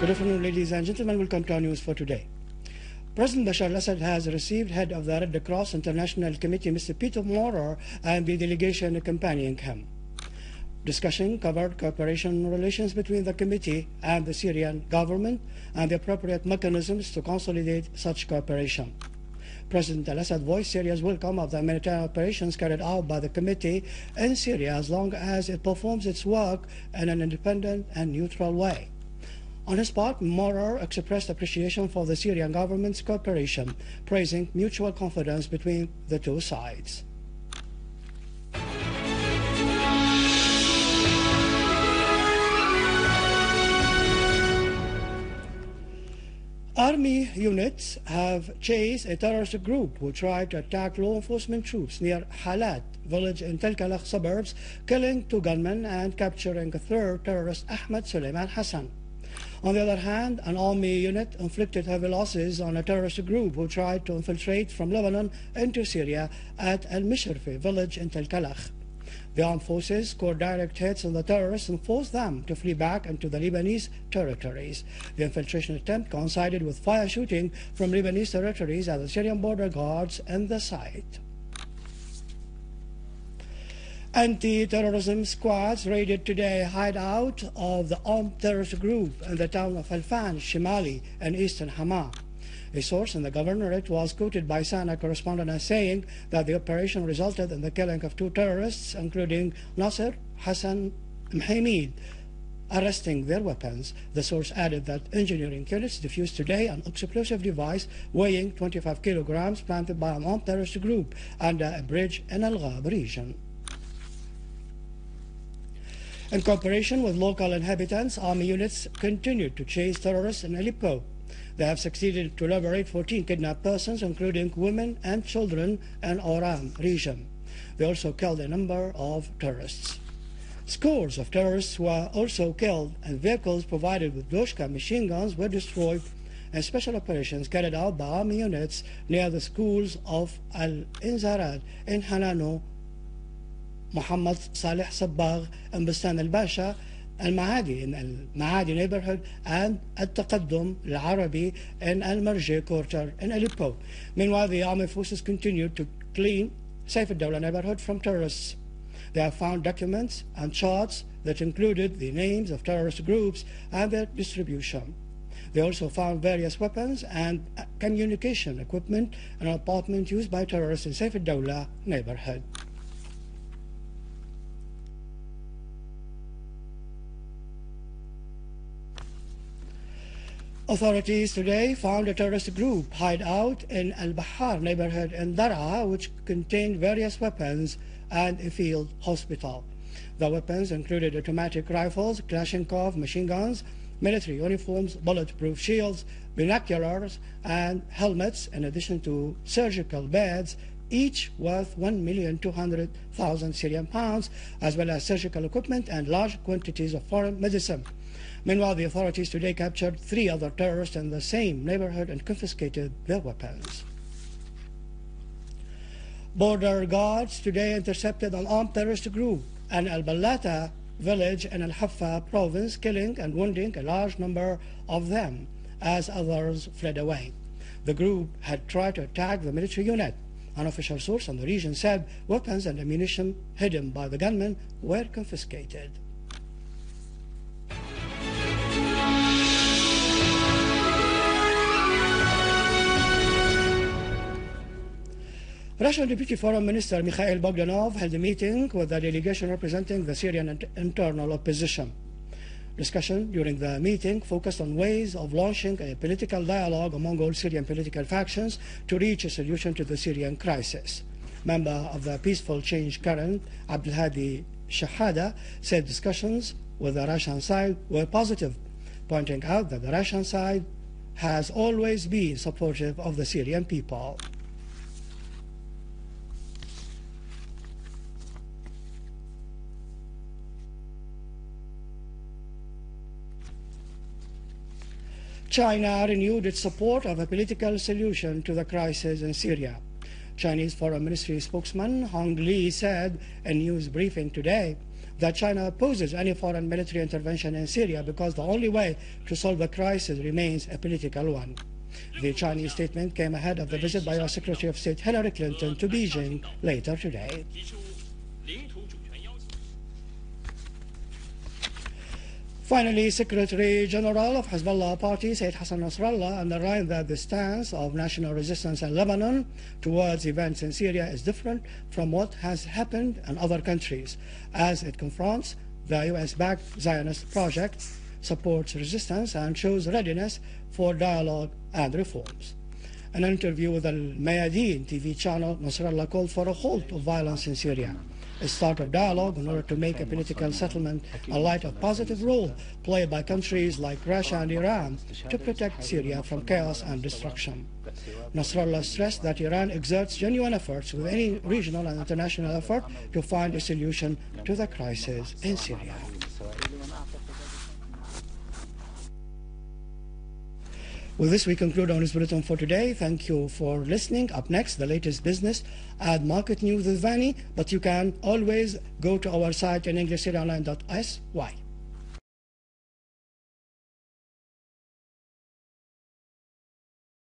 Good afternoon, ladies and gentlemen. Welcome to our news for today. President Bashar al-Assad has received head of the Red Cross International Committee, Mr. Peter Maurer, and the delegation accompanying him. Discussion covered cooperation relations between the committee and the Syrian government and the appropriate mechanisms to consolidate such cooperation. President al-Assad voiced Syria's welcome of the humanitarian operations carried out by the committee in Syria as long as it performs its work in an independent and neutral way. On his part, Maurer expressed appreciation for the Syrian government's cooperation, praising mutual confidence between the two sides. Army units have chased a terrorist group who tried to attack law enforcement troops near Halat village in Tel Kalakh suburbs, killing two gunmen and capturing a third terrorist, Ahmed Suleiman Hassan. On the other hand, an army unit inflicted heavy losses on a terrorist group who tried to infiltrate from Lebanon into Syria at Al Mishrfi village in Tel Kalakh. The armed forces scored direct hits on the terrorists and forced them to flee back into the Lebanese territories. The infiltration attempt coincided with fire shooting from Lebanese territories at the Syrian border guards in the site. Anti-terrorism squads raided today a hideout of the armed terrorist group in the town of Alfan, Shimali, in eastern Hama. A source in the governorate was quoted by SANA correspondent as saying that the operation resulted in the killing of two terrorists, including Nasser Hassan Mhamid, arresting their weapons. The source added that engineering units defused today an explosive device weighing 25 kilograms planted by an armed terrorist group under a bridge in Al Ghab region. In cooperation with local inhabitants, army units continued to chase terrorists in Aleppo. They have succeeded to liberate 14 kidnapped persons, including women and children in Oran region. They also killed a number of terrorists. Scores of terrorists were also killed, and vehicles provided with Doshka machine guns were destroyed and special operations carried out by army units near the schools of Al-Inzarad in Hanano محمد صالح صباغ in بستان الباشا المعادي in المعادي neighborhood and التقدم العربي in المرجي quarter in Aleppo. Meanwhile, the army forces continued to clean Saif al-Dawla neighborhood from terrorists. They have found documents and charts that included the names of terrorist groups and their distribution. They also found various weapons and communication equipment in an apartment used by terrorists in Saif al-Dawla neighborhood. Authorities today found a terrorist group hideout in Al Bahar neighborhood in Daraa, which contained various weapons and a field hospital. The weapons included automatic rifles, Kalashnikov machine guns, military uniforms, bulletproof shields, binoculars, and helmets, in addition to surgical beds, each worth 1,200,000 Syrian pounds, as well as surgical equipment and large quantities of foreign medicine. Meanwhile, the authorities today captured three other terrorists in the same neighborhood and confiscated their weapons. Border guards today intercepted an armed terrorist group in Al Balata village in Al Haffa province, killing and wounding a large number of them as others fled away. The group had tried to attack the military unit. An official source in the region said weapons and ammunition hidden by the gunmen were confiscated. Russian Deputy Foreign Minister Mikhail Bogdanov held a meeting with a delegation representing the Syrian internal opposition. Discussion during the meeting focused on ways of launching a political dialogue among all Syrian political factions to reach a solution to the Syrian crisis. Member of the Peaceful Change Current, Abdulhadi Shahada, said discussions with the Russian side were positive, pointing out that the Russian side has always been supportive of the Syrian people. China renewed its support of a political solution to the crisis in Syria. Chinese Foreign Ministry spokesman Hong Lei said in news briefing today that China opposes any foreign military intervention in Syria because the only way to solve the crisis remains a political one. The Chinese statement came ahead of the visit by our Secretary of State Hillary Clinton to Beijing later today. Finally, Secretary General of Hezbollah Party, Sayyed Hassan Nasrallah, underlined that the stance of national resistance in Lebanon towards events in Syria is different from what has happened in other countries, as it confronts the US-backed Zionist project, supports resistance, and shows readiness for dialogue and reforms. In an interview with the Mayadeen TV channel, Nasrallah called for a halt of violence in Syria a start of dialogue in order to make a political settlement a light of positive role played by countries like Russia and Iran to protect Syria from chaos and destruction. Nasrallah stressed that Iran exerts genuine efforts with any regional and international effort to find a solution to the crisis in Syria. With this, we conclude our bulletin for today. Thank you for listening. Up next, the latest business and market news with Vanny, but you can always go to our site in EnglishCityOnline.sy.